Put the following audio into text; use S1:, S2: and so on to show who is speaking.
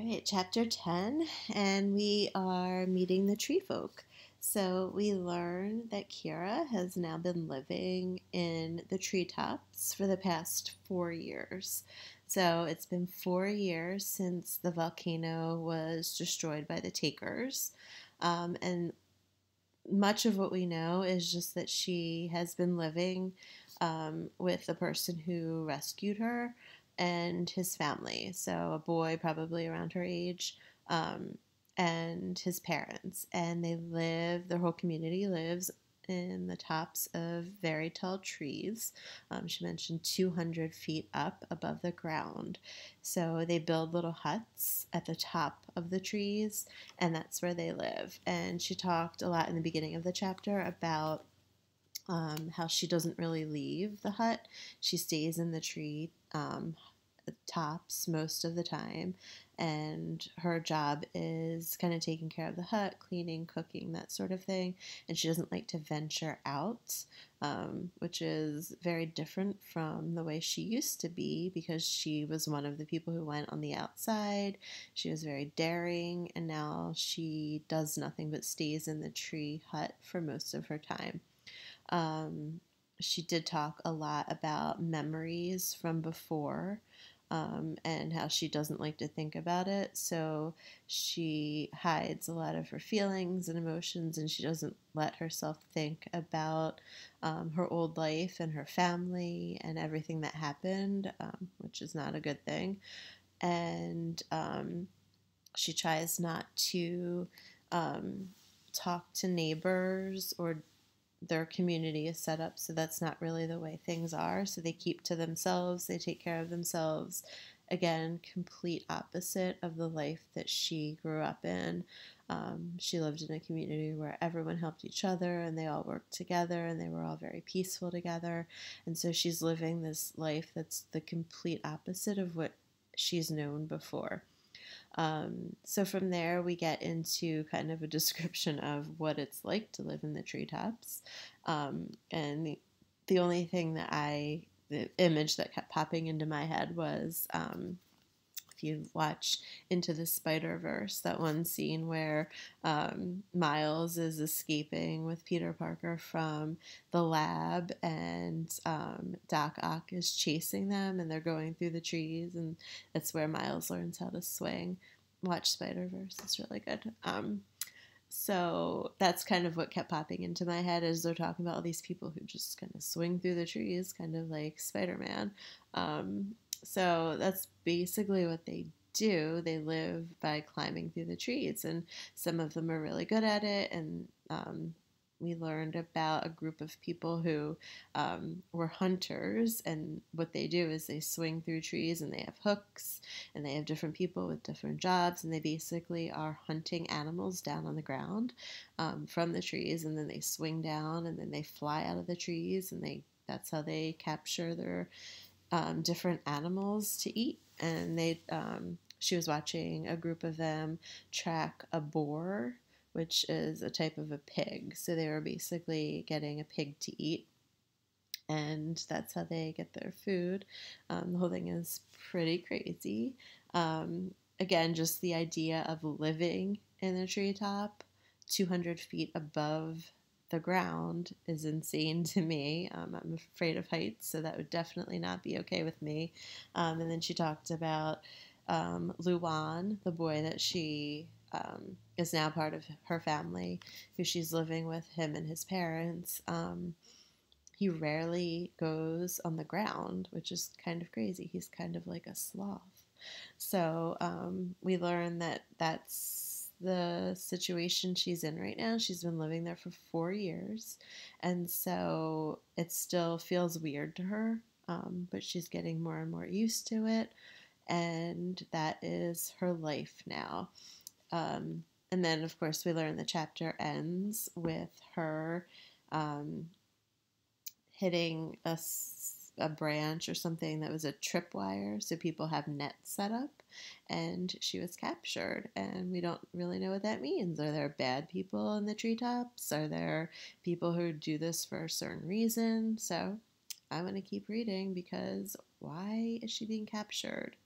S1: All right, chapter 10, and we are meeting the tree folk. So we learn that Kirra has now been living in the treetops for the past four years. So it's been four years since the volcano was destroyed by the takers. Um, and much of what we know is just that she has been living um, with the person who rescued her and his family. So, a boy probably around her age, um, and his parents. And they live, their whole community lives in the tops of very tall trees. Um, she mentioned 200 feet up above the ground. So they build little huts at the top of the trees, and that's where they live. And she talked a lot in the beginning of the chapter about um, how she doesn't really leave the hut. She stays in the tree um, tops most of the time, and her job is kind of taking care of the hut, cleaning, cooking, that sort of thing. And she doesn't like to venture out, um, which is very different from the way she used to be because she was one of the people who went on the outside. She was very daring, and now she does nothing but stays in the tree hut for most of her time. Um, she did talk a lot about memories from before um, and how she doesn't like to think about it. So she hides a lot of her feelings and emotions, and she doesn't let herself think about um, her old life and her family and everything that happened, um, which is not a good thing. And um, she tries not to um, talk to neighbors or their community is set up so that's not really the way things are. So they keep to themselves they take care of themselves. Again complete opposite of the life that she grew up in. Um, she lived in a community where everyone helped each other and they all worked together and they were all very peaceful together. And so she's living this life that's the complete opposite of what she's known before um, so from there, we get into kind of a description of what it's like to live in the treetops. Um, and the, the, only thing that I, the image that kept popping into my head was um, you watch Into the Spider Verse, that one scene where um, Miles is escaping with Peter Parker from the lab and um, Doc Ock is chasing them and they're going through the trees, and that's where Miles learns how to swing. Watch Spider Verse, it's really good. Um, so that's kind of what kept popping into my head as they're talking about all these people who just kind of swing through the trees, kind of like Spider Man. Um, so that's basically what they do. They live by climbing through the trees, and some of them are really good at it. And um, we learned about a group of people who um, were hunters, and what they do is they swing through trees and they have hooks, and they have different people with different jobs, and they basically are hunting animals down on the ground um, from the trees, and then they swing down, and then they fly out of the trees, and they that's how they capture their um, different animals to eat, and they um, she was watching a group of them track a boar, which is a type of a pig. So they were basically getting a pig to eat, and that's how they get their food. Um, the whole thing is pretty crazy. Um, again, just the idea of living in a treetop 200 feet above the ground is insane to me. Um, I'm afraid of heights, so that would definitely not be okay with me. Um, and then she talked about um, Luan, the boy that she um, is now part of her family, who she's living with him and his parents. Um, he rarely goes on the ground, which is kind of crazy. He's kind of like a sloth. So um, we learn that that's the situation she's in right now. She's been living there for four years, and so it still feels weird to her, um, but she's getting more and more used to it, and that is her life now. Um, and then, of course, we learn the chapter ends with her um, hitting a a branch or something that was a tripwire, so people have nets set up, and she was captured. And we don't really know what that means. Are there bad people in the treetops? Are there people who do this for a certain reason? So I'm going to keep reading because why is she being captured?